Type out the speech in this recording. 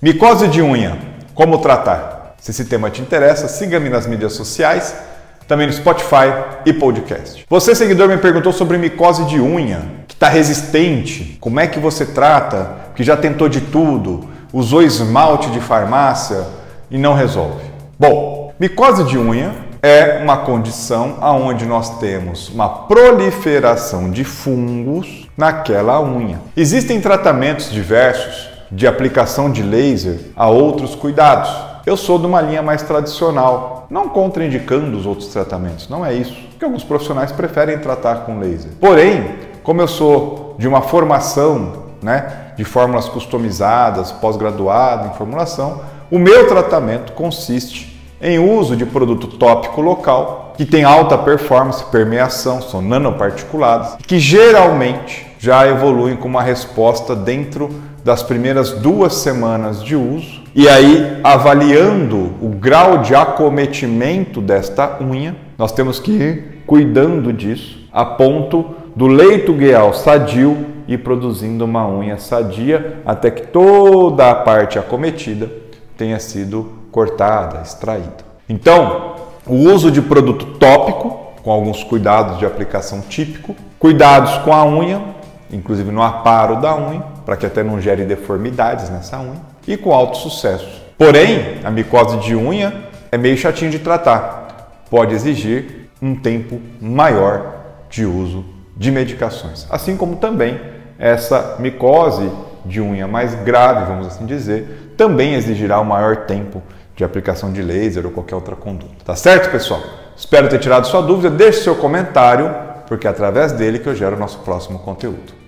Micose de unha, como tratar? Se esse tema te interessa, siga-me nas mídias sociais, também no Spotify e podcast. Você, seguidor, me perguntou sobre micose de unha, que está resistente, como é que você trata, que já tentou de tudo, usou esmalte de farmácia e não resolve. Bom, micose de unha é uma condição onde nós temos uma proliferação de fungos naquela unha. Existem tratamentos diversos de aplicação de laser a outros cuidados. Eu sou de uma linha mais tradicional, não contraindicando os outros tratamentos, não é isso. Porque alguns profissionais preferem tratar com laser. Porém, como eu sou de uma formação né, de fórmulas customizadas, pós-graduado em formulação, o meu tratamento consiste em uso de produto tópico local que tem alta performance, permeação, são nanoparticulados, que geralmente já evoluem com uma resposta dentro das primeiras duas semanas de uso. E aí, avaliando o grau de acometimento desta unha, nós temos que ir cuidando disso a ponto do leito guial sadio e produzindo uma unha sadia até que toda a parte acometida tenha sido cortada, extraída. Então, o uso de produto tópico, com alguns cuidados de aplicação típico, cuidados com a unha, inclusive no aparo da unha, para que até não gere deformidades nessa unha, e com alto sucesso. Porém, a micose de unha é meio chatinho de tratar, pode exigir um tempo maior de uso de medicações, assim como também essa micose de unha mais grave, vamos assim dizer, também exigirá um maior tempo de aplicação de laser ou qualquer outra conduta. Tá certo, pessoal? Espero ter tirado sua dúvida. Deixe seu comentário, porque é através dele que eu gero o nosso próximo conteúdo.